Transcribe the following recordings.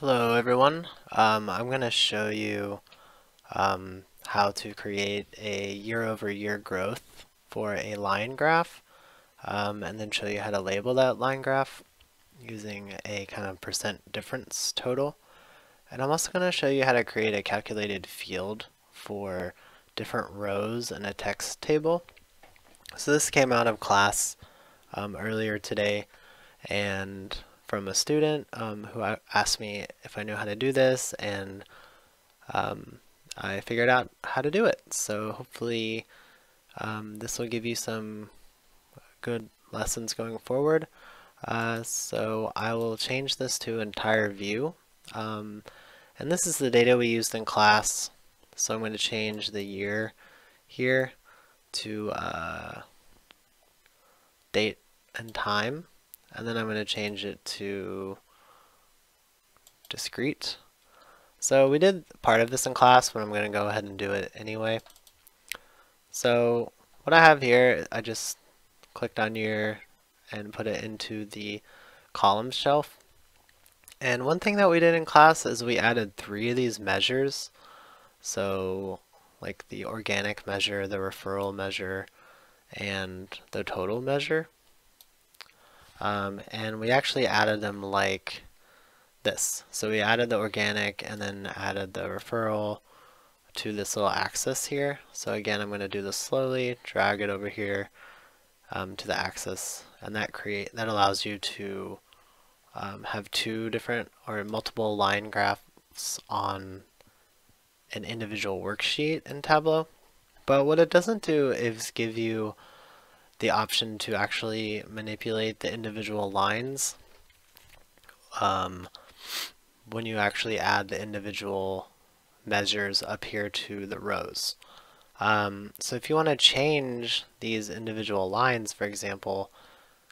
Hello everyone. Um, I'm going to show you um, how to create a year-over-year -year growth for a line graph um, and then show you how to label that line graph using a kind of percent difference total. And I'm also going to show you how to create a calculated field for different rows in a text table. So this came out of class um, earlier today and from a student um, who asked me if I knew how to do this, and um, I figured out how to do it. So hopefully um, this will give you some good lessons going forward. Uh, so I will change this to entire view. Um, and this is the data we used in class. So I'm going to change the year here to uh, date and time and then I'm going to change it to discrete. So we did part of this in class, but I'm going to go ahead and do it anyway. So what I have here, I just clicked on year and put it into the column shelf. And one thing that we did in class is we added three of these measures. So like the organic measure, the referral measure, and the total measure. Um, and we actually added them like this. So we added the organic and then added the referral to this little axis here. So again, I'm going to do this slowly, drag it over here um, to the axis, and that create that allows you to um, have two different or multiple line graphs on an individual worksheet in Tableau. But what it doesn't do is give you the option to actually manipulate the individual lines um, when you actually add the individual measures up here to the rows. Um, so if you want to change these individual lines, for example,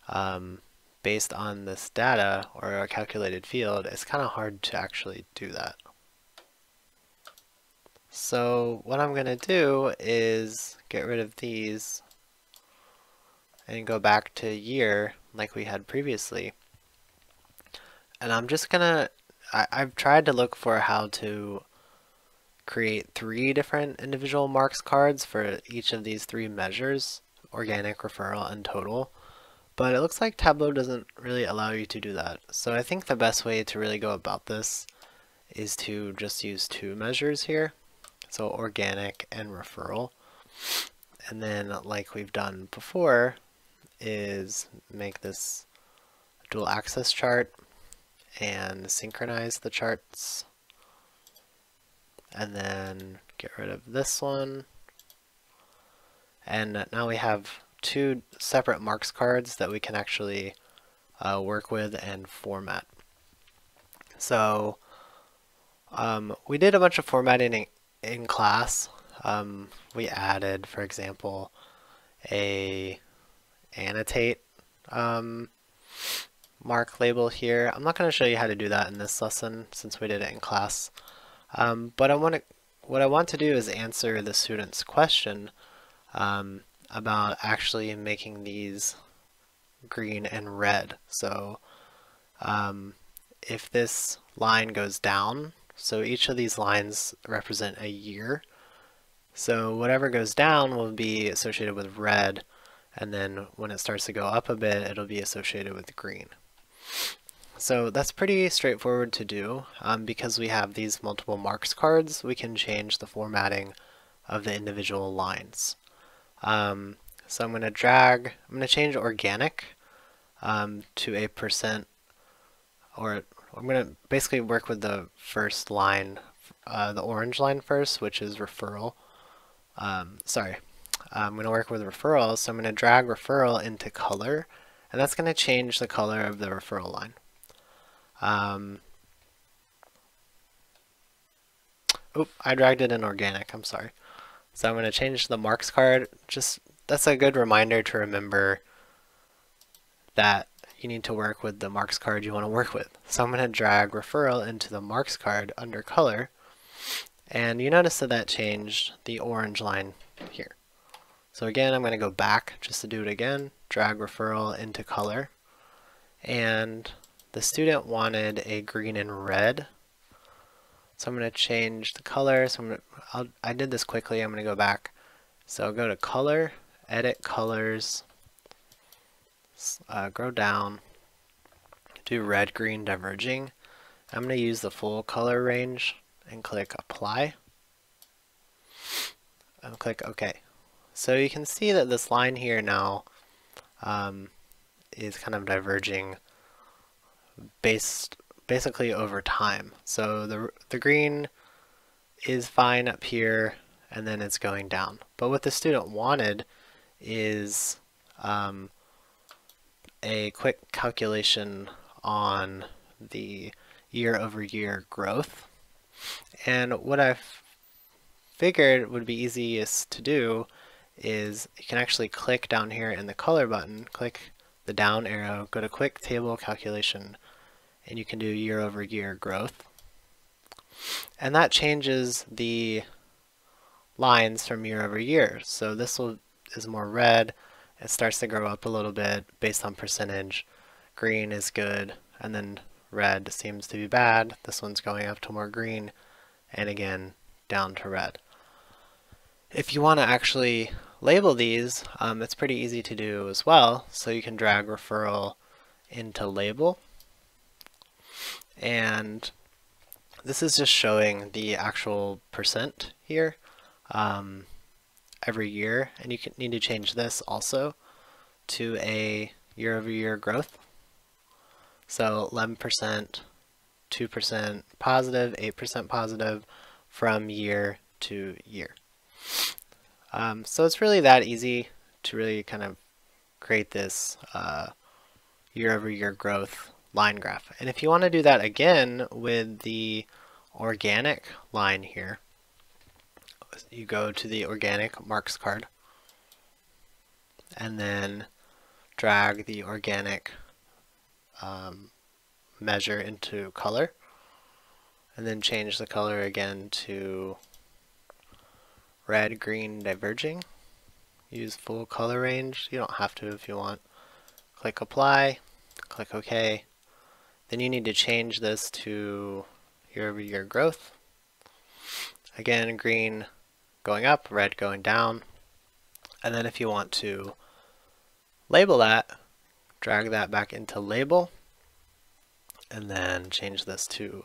um, based on this data or a calculated field, it's kind of hard to actually do that. So what I'm going to do is get rid of these and go back to year like we had previously. And I'm just gonna, I, I've tried to look for how to create three different individual marks cards for each of these three measures, organic, referral, and total. But it looks like Tableau doesn't really allow you to do that. So I think the best way to really go about this is to just use two measures here. So organic and referral. And then like we've done before, is make this dual axis chart and synchronize the charts and then get rid of this one and now we have two separate marks cards that we can actually uh, work with and format. So um, we did a bunch of formatting in, in class. Um, we added, for example, a annotate um, mark label here. I'm not going to show you how to do that in this lesson since we did it in class. Um, but I want to, what I want to do is answer the student's question um, about actually making these green and red. So um, if this line goes down, so each of these lines represent a year. So whatever goes down will be associated with red, and then when it starts to go up a bit, it'll be associated with green. So that's pretty straightforward to do. Um, because we have these multiple marks cards, we can change the formatting of the individual lines. Um, so I'm going to drag, I'm going to change organic um, to a percent, or I'm going to basically work with the first line, uh, the orange line first, which is referral. Um, sorry, I'm going to work with referrals, so I'm going to drag referral into color, and that's going to change the color of the referral line. Um, oop, I dragged it in organic, I'm sorry. So I'm going to change the marks card. Just That's a good reminder to remember that you need to work with the marks card you want to work with. So I'm going to drag referral into the marks card under color, and you notice that that changed the orange line here. So again, I'm going to go back just to do it again, drag referral into color, and the student wanted a green and red. So I'm going to change the color. So I'm gonna, I'll, I did this quickly. I'm going to go back. So I'll go to color, edit colors, uh, go down, do red, green, diverging. I'm going to use the full color range and click apply. And click OK. So you can see that this line here now um, is kind of diverging based basically over time. So the, the green is fine up here and then it's going down. But what the student wanted is um, a quick calculation on the year over year growth. And what I've figured would be easiest to do is you can actually click down here in the color button, click the down arrow, go to quick table calculation, and you can do year over year growth. And that changes the lines from year over year. So this will, is more red, it starts to grow up a little bit based on percentage. Green is good, and then red seems to be bad. This one's going up to more green, and again, down to red. If you want to actually label these, um, it's pretty easy to do as well. So you can drag referral into label. And this is just showing the actual percent here um, every year. And you can need to change this also to a year-over-year -year growth. So 11%, 2% positive, 8% positive from year to year. Um, so it's really that easy to really kind of create this uh, year-over-year -year growth line graph. And if you want to do that again with the organic line here, you go to the organic marks card and then drag the organic um, measure into color and then change the color again to red, green, diverging. Use full color range. You don't have to if you want. Click apply, click OK. Then you need to change this to year-over-year -year growth. Again, green going up, red going down. And then if you want to label that, drag that back into label, and then change this to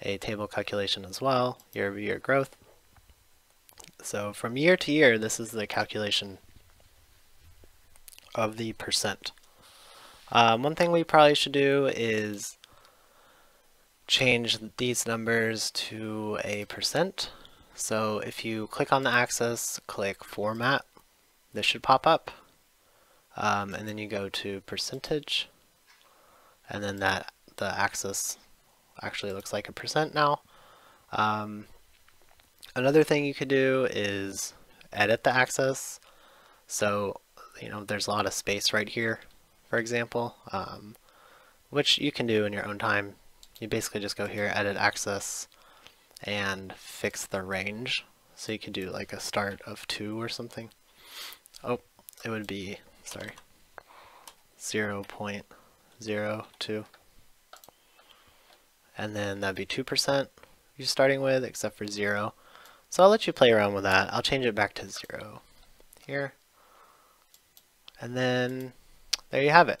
a table calculation as well, year-over-year -year growth. So from year to year, this is the calculation of the percent. Um, one thing we probably should do is change these numbers to a percent. So if you click on the axis, click format, this should pop up. Um, and then you go to percentage, and then that the axis actually looks like a percent now. Um, another thing you could do is edit the axis. So, you know, there's a lot of space right here, for example, um, which you can do in your own time. You basically just go here, edit axis, and fix the range. So you could do like a start of 2 or something. Oh, it would be, sorry, 0 0.02. And then that'd be 2% you're starting with, except for 0. So I'll let you play around with that. I'll change it back to 0 here. And then there you have it.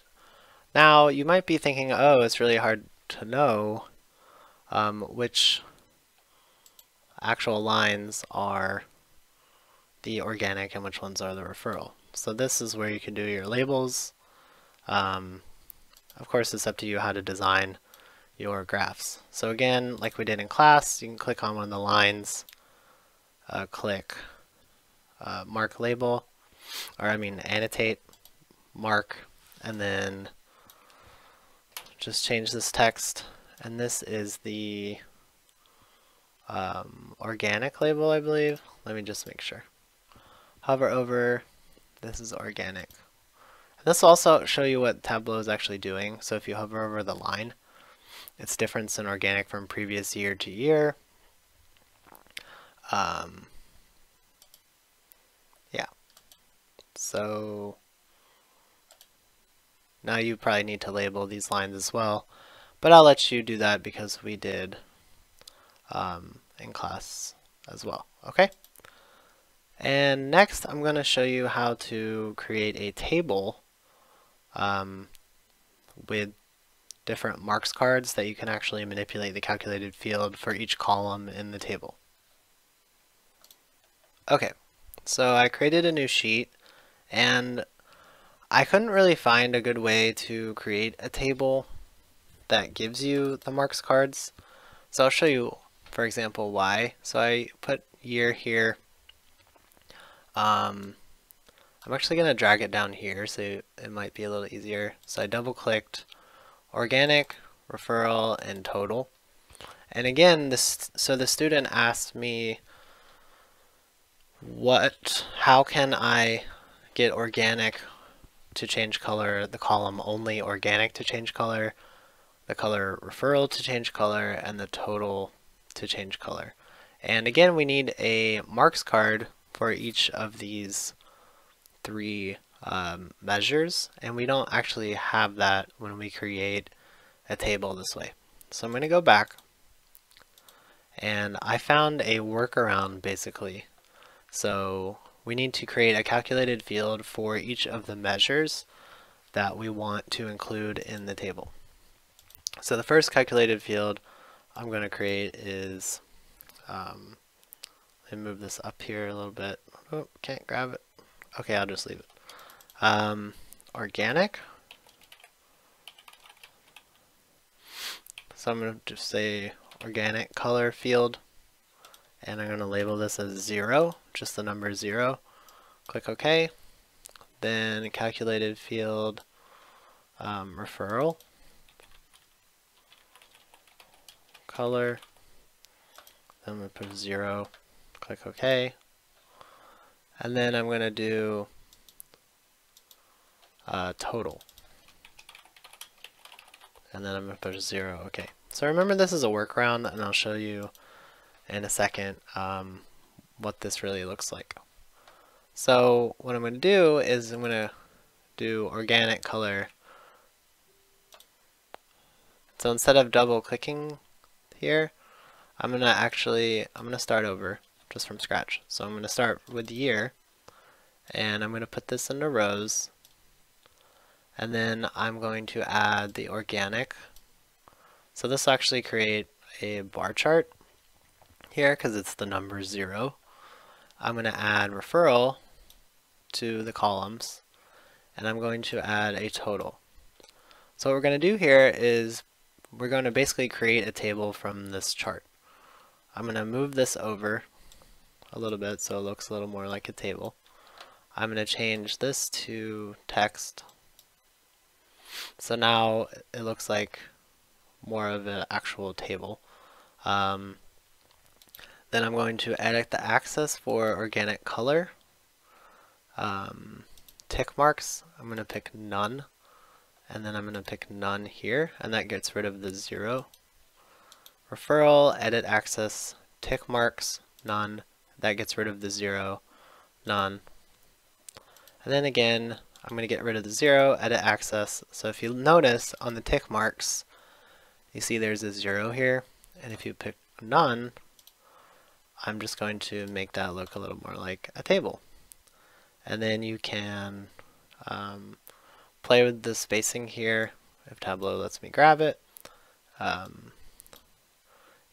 Now you might be thinking, oh, it's really hard to know um, which actual lines are the organic and which ones are the referral. So this is where you can do your labels. Um, of course, it's up to you how to design your graphs. So again, like we did in class, you can click on one of the lines, uh, click uh, mark label, or I mean annotate, mark, and then just change this text. And this is the um, organic label, I believe. Let me just make sure. Hover over, this is organic. And this will also show you what Tableau is actually doing. So if you hover over the line, its difference in organic from previous year to year. Um, yeah. So now you probably need to label these lines as well. but I'll let you do that because we did um, in class as well. Okay. And next, I'm going to show you how to create a table um, with different marks cards that you can actually manipulate the calculated field for each column in the table. Okay, so I created a new sheet and I couldn't really find a good way to create a table that gives you the marks cards. So I'll show you, for example, why. So I put year here. Um, I'm actually going to drag it down here so it might be a little easier. So I double clicked organic, referral, and total. And again, this so the student asked me what how can I get organic to change color, the column only organic to change color, the color referral to change color, and the total to change color. And again, we need a marks card for each of these three um, measures, and we don't actually have that when we create a table this way. So I'm going to go back, and I found a workaround basically. So we need to create a calculated field for each of the measures that we want to include in the table. So the first calculated field I'm going to create is, um, let me move this up here a little bit. Oh, can't grab it. Okay, I'll just leave it. Um, organic. So I'm going to just say organic color field and I'm going to label this as 0, just the number 0. Click OK. Then calculated field um, referral color. Then I'm going to put 0. Click OK. And then I'm going to do uh, total. And then I'm going to put a 0. Okay. So remember this is a workaround and I'll show you in a second um, what this really looks like. So what I'm going to do is I'm going to do organic color. So instead of double clicking here, I'm going to actually, I'm going to start over just from scratch. So I'm going to start with year and I'm going to put this into rows and then I'm going to add the organic. So this will actually create a bar chart here because it's the number 0. I'm going to add referral to the columns and I'm going to add a total. So what we're going to do here is we're going to basically create a table from this chart. I'm going to move this over a little bit so it looks a little more like a table. I'm going to change this to text. So now it looks like more of an actual table. Um, then I'm going to edit the axis for organic color. Um, tick marks, I'm going to pick none. And then I'm going to pick none here, and that gets rid of the zero. Referral, edit axis, tick marks, none. That gets rid of the zero, none. And then again, I'm going to get rid of the zero, edit axis. So if you notice on the tick marks, you see there's a zero here. And if you pick none, I'm just going to make that look a little more like a table. And then you can um, play with the spacing here if Tableau lets me grab it. Um,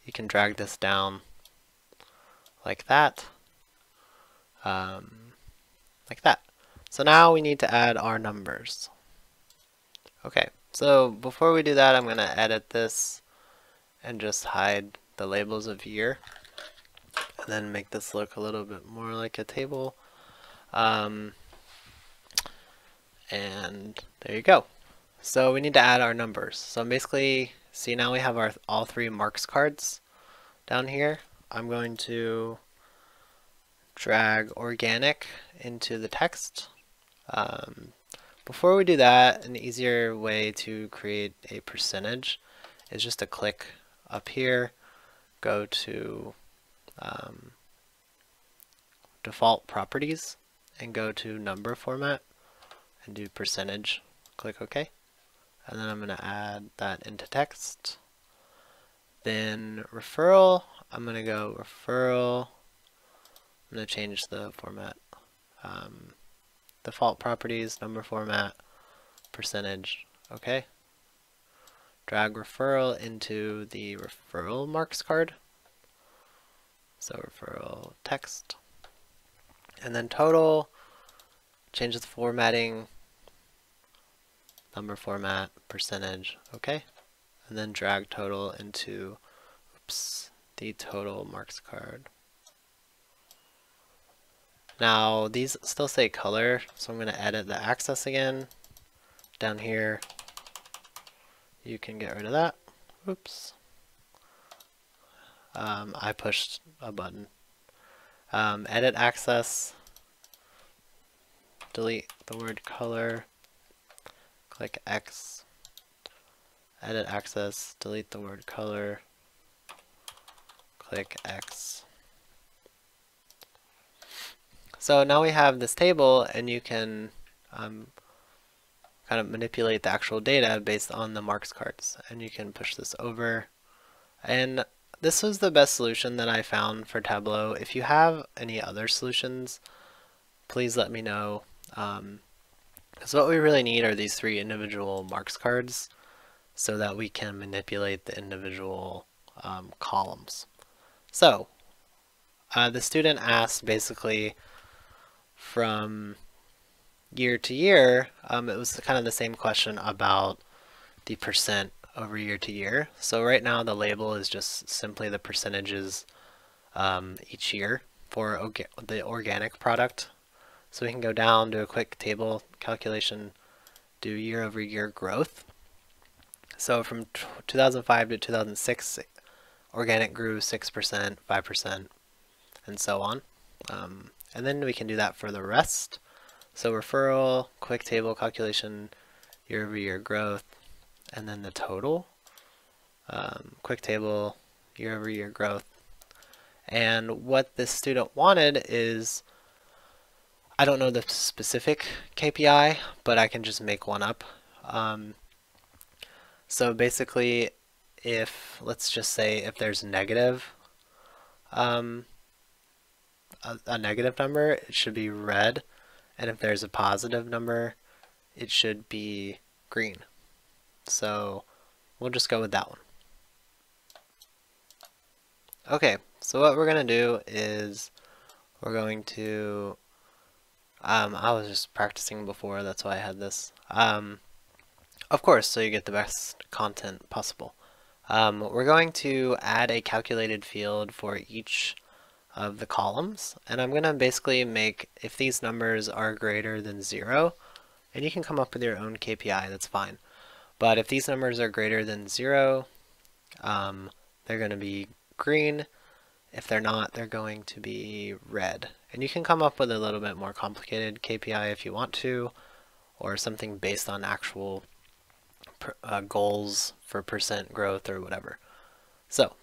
you can drag this down like that. Um, like that. So now we need to add our numbers. Okay, so before we do that, I'm going to edit this and just hide the labels of year and then make this look a little bit more like a table. Um, and there you go. So we need to add our numbers. So basically, see now we have our all three marks cards down here. I'm going to drag organic into the text. Um, before we do that, an easier way to create a percentage is just to click up here, go to um, default properties and go to number format and do percentage. Click OK. and then I'm going to add that into text. Then referral, I'm going to go referral. I'm going to change the format. Um, default properties, number format, percentage, okay? Drag referral into the referral marks card. So referral text. And then total, change the formatting, number format, percentage, okay? And then drag total into, oops, the total marks card. Now these still say color, so I'm going to edit the axis again. Down here, you can get rid of that. Oops. Um, I pushed a button. Um, edit axis, delete the word color, click X, edit axis, delete the word color, click X. So now we have this table and you can um, kind of manipulate the actual data based on the marks cards. And you can push this over. And this was the best solution that I found for Tableau. If you have any other solutions, please let me know. Um, because what we really need are these three individual marks cards so that we can manipulate the individual um, columns. So uh, the student asked basically from year to year, um, it was kind of the same question about the percent over year to year. So right now the label is just simply the percentages um, each year for orga the organic product. So we can go down, do a quick table calculation, do year over year growth. So from 2005 to 2006, organic grew 6%, 5%, and so on. Um, and then we can do that for the rest. So referral, quick table calculation, year-over-year -year growth, and then the total. Um, quick table, year-over-year growth. And what this student wanted is, I don't know the specific KPI, but I can just make one up. Um, so basically, if, let's just say if there's negative um, a, a negative number, it should be red. And if there's a positive number, it should be green. So we'll just go with that one. Okay, so what we're going to do is we're going to, um, I was just practicing before, that's why I had this. Um, of course, so you get the best content possible. Um, we're going to add a calculated field for each of the columns. And I'm going to basically make, if these numbers are greater than 0, and you can come up with your own KPI, that's fine. But if these numbers are greater than 0, um, they're going to be green. If they're not, they're going to be red. And you can come up with a little bit more complicated KPI if you want to, or something based on actual uh, goals for percent growth or whatever. So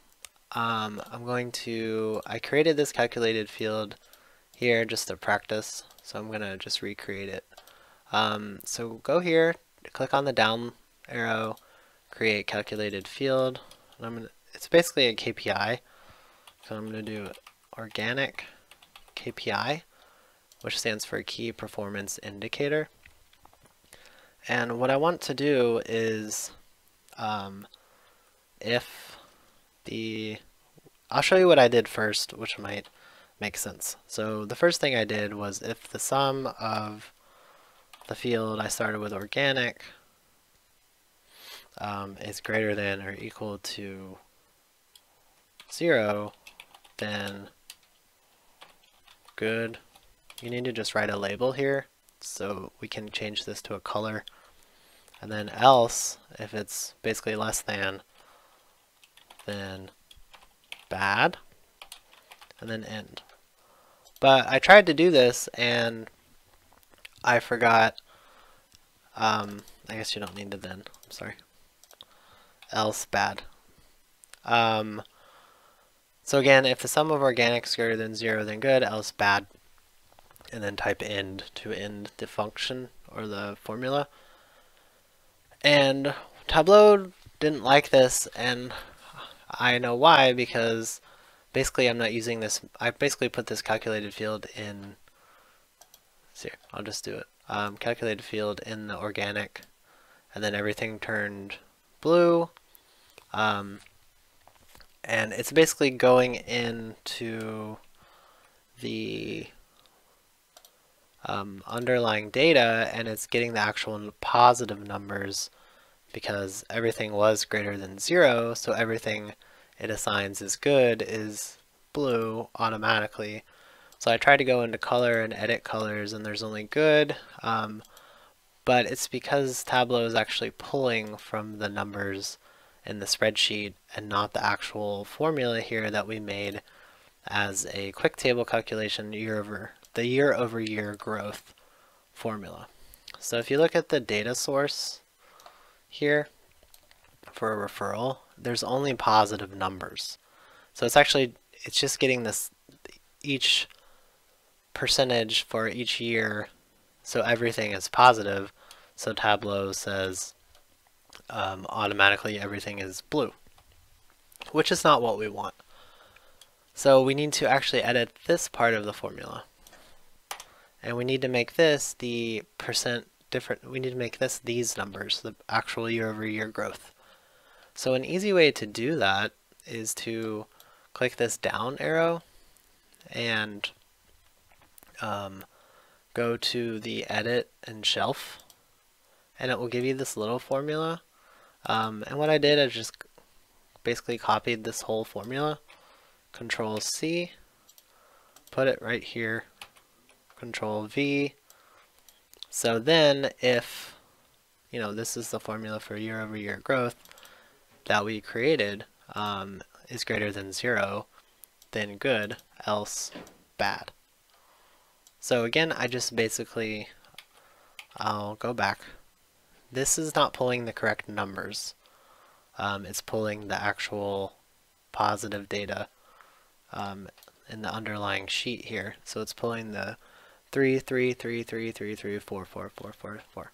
um, I'm going to, I created this calculated field here just to practice, so I'm going to just recreate it. Um, so go here, click on the down arrow, create calculated field, and I'm gonna, it's basically a KPI, so I'm going to do organic KPI, which stands for Key Performance Indicator. And what I want to do is um, if the I'll show you what I did first, which might make sense. So the first thing I did was if the sum of the field I started with organic um, is greater than or equal to zero, then good. You need to just write a label here so we can change this to a color. And then else, if it's basically less than, then bad, and then end. But I tried to do this and I forgot, um, I guess you don't need to then, I'm sorry, else bad. Um, so again, if the sum of organics is greater than zero, then good, else bad, and then type end to end the function or the formula. And Tableau didn't like this, and I know why, because basically I'm not using this, I basically put this calculated field in, here, I'll just do it, um, calculated field in the organic, and then everything turned blue, um, and it's basically going into the um, underlying data and it's getting the actual positive numbers because everything was greater than zero, so everything it assigns as good is blue automatically. So I tried to go into color and edit colors and there's only good, um, but it's because Tableau is actually pulling from the numbers in the spreadsheet and not the actual formula here that we made as a quick table calculation year over the year over year growth formula. So if you look at the data source here for a referral, there's only positive numbers. So it's actually, it's just getting this, each percentage for each year, so everything is positive. So Tableau says um, automatically everything is blue, which is not what we want. So we need to actually edit this part of the formula. And we need to make this the percent different, we need to make this these numbers, the actual year over year growth. So an easy way to do that is to click this down arrow and um, go to the edit in shelf and it will give you this little formula. Um, and what I did is just basically copied this whole formula, control C, put it right here, control V. So then if, you know, this is the formula for year over year growth, that we created um, is greater than zero, then good, else bad. So again, I just basically, I'll go back. This is not pulling the correct numbers. Um, it's pulling the actual positive data um, in the underlying sheet here. So it's pulling the 3, 3, 3, 3, 3, 3, 4, 4, 4, 4, 4.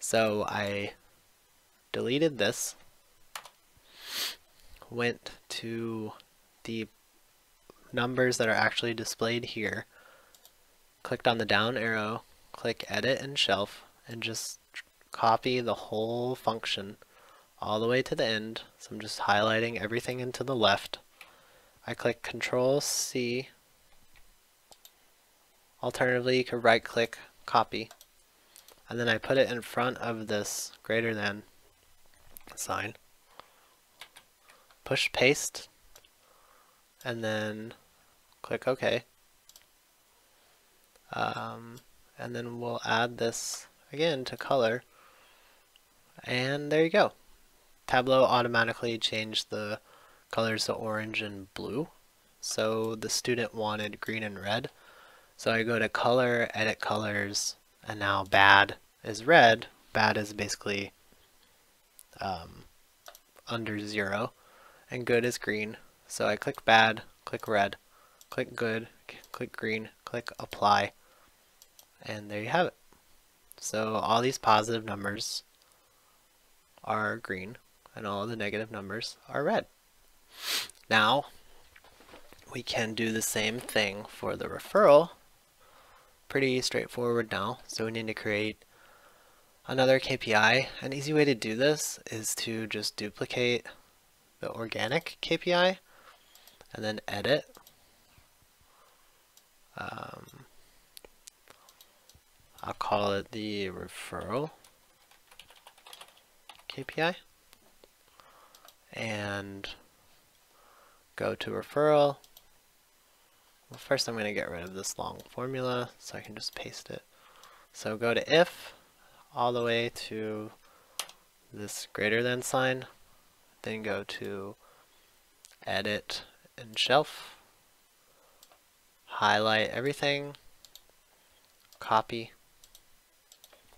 So I deleted this, went to the numbers that are actually displayed here, clicked on the down arrow, click edit in shelf, and just copy the whole function all the way to the end. So I'm just highlighting everything into the left. I click Control C. Alternatively, you could right click, copy, and then I put it in front of this greater than sign. Push paste and then click OK. Um, and then we'll add this again to color and there you go. Tableau automatically changed the colors to orange and blue. So the student wanted green and red. So I go to color, edit colors, and now bad is red. Bad is basically um, under zero, and good is green. So I click bad, click red, click good, click green, click apply, and there you have it. So all these positive numbers are green, and all the negative numbers are red. Now, we can do the same thing for the referral. Pretty straightforward now. So we need to create another KPI. An easy way to do this is to just duplicate the organic KPI and then edit. Um, I'll call it the referral KPI and go to referral. Well, first I'm going to get rid of this long formula so I can just paste it. So go to if all the way to this greater than sign, then go to edit in shelf, highlight everything, copy,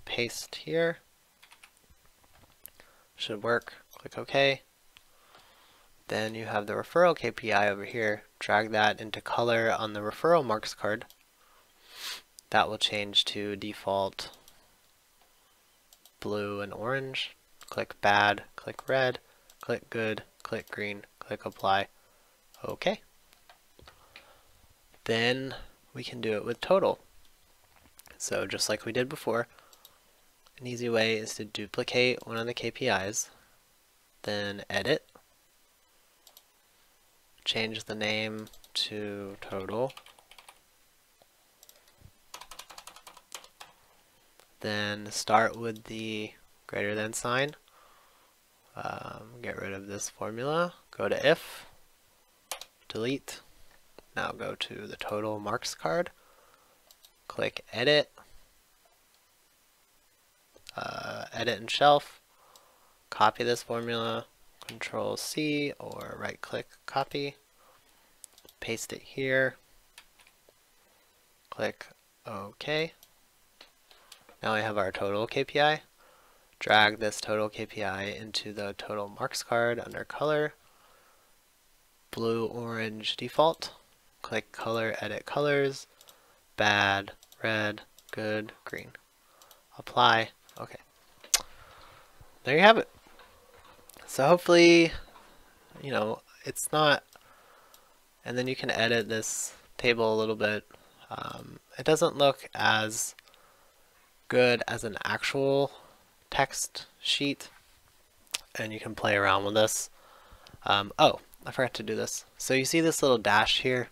paste here, should work, click OK. Then you have the referral KPI over here. Drag that into color on the referral marks card. That will change to default blue and orange, click bad, click red, click good, click green, click apply. Okay. Then we can do it with total. So just like we did before, an easy way is to duplicate one of the KPIs, then edit, change the name to total, then start with the greater than sign, um, get rid of this formula, go to if, delete, now go to the total marks card, click edit, uh, edit in shelf, copy this formula, control C or right click copy, paste it here, click OK. Now we have our total KPI. Drag this total KPI into the total marks card under color, blue, orange default. Click color, edit colors, bad, red, good, green. Apply, okay. There you have it. So hopefully, you know, it's not, and then you can edit this table a little bit. Um, it doesn't look as good as an actual text sheet, and you can play around with this. Um, oh, I forgot to do this. So you see this little dash here?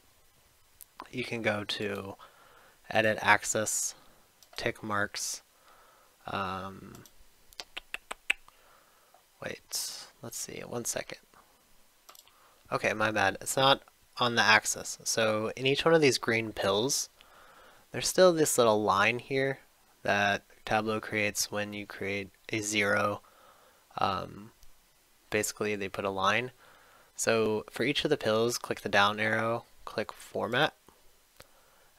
You can go to edit axis, tick marks. Um, wait, let's see, one second. Okay, my bad. It's not on the axis. So in each one of these green pills, there's still this little line here that Tableau creates when you create a zero. Um, basically, they put a line. So for each of the pills, click the down arrow, click Format,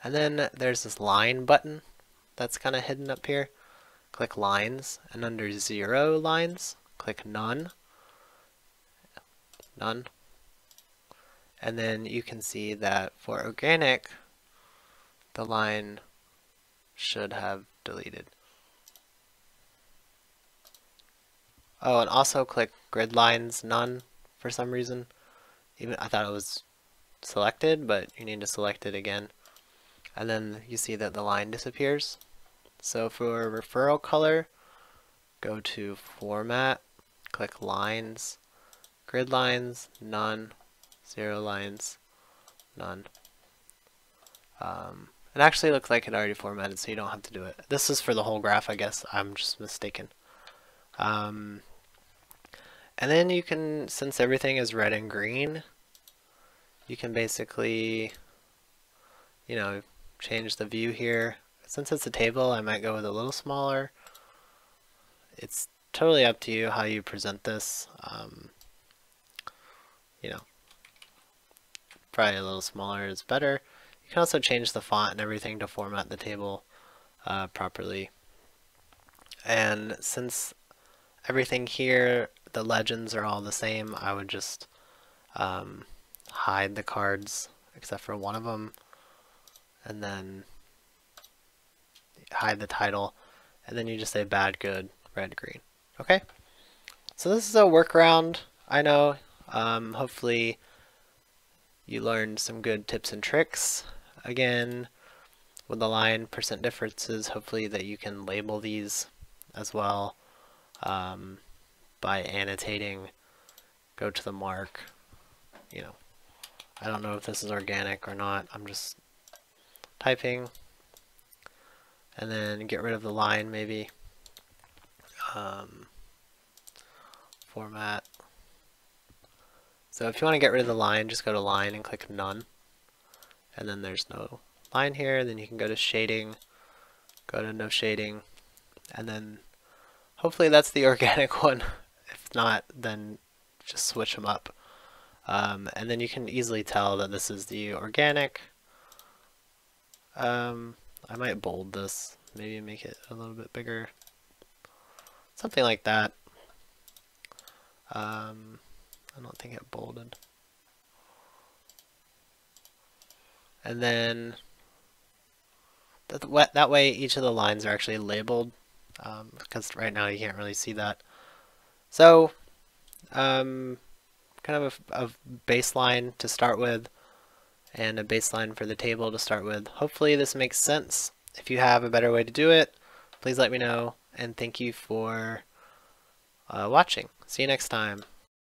and then there's this line button that's kind of hidden up here. Click Lines, and under Zero Lines, click None. None. And then you can see that for organic, the line should have deleted. Oh, and also click grid lines none for some reason. Even I thought it was selected, but you need to select it again. And then you see that the line disappears. So for referral color, go to Format, click Lines, Grid Lines, None, Zero Lines, None. Um, it actually looks like it already formatted, so you don't have to do it. This is for the whole graph, I guess. I'm just mistaken. Um, and then you can, since everything is red and green, you can basically, you know, change the view here. Since it's a table, I might go with a little smaller. It's totally up to you how you present this. Um, you know, probably a little smaller is better. You can also change the font and everything to format the table uh, properly. And since everything here, the legends are all the same, I would just um, hide the cards except for one of them and then hide the title and then you just say bad, good, red, green. Okay? So this is a workaround, I know. Um, hopefully you learned some good tips and tricks. Again, with the line percent differences, hopefully that you can label these as well um, by annotating, go to the mark, you know. I don't know if this is organic or not. I'm just typing and then get rid of the line maybe. Um, format. So if you want to get rid of the line, just go to line and click none and then there's no line here. Then you can go to shading, go to no shading, and then hopefully that's the organic one. If not, then just switch them up. Um, and then you can easily tell that this is the organic. Um, I might bold this, maybe make it a little bit bigger. Something like that. Um, I don't think it bolded. and then that, that way each of the lines are actually labeled um, because right now you can't really see that. So, um, kind of a, a baseline to start with and a baseline for the table to start with. Hopefully this makes sense. If you have a better way to do it, please let me know and thank you for uh, watching. See you next time.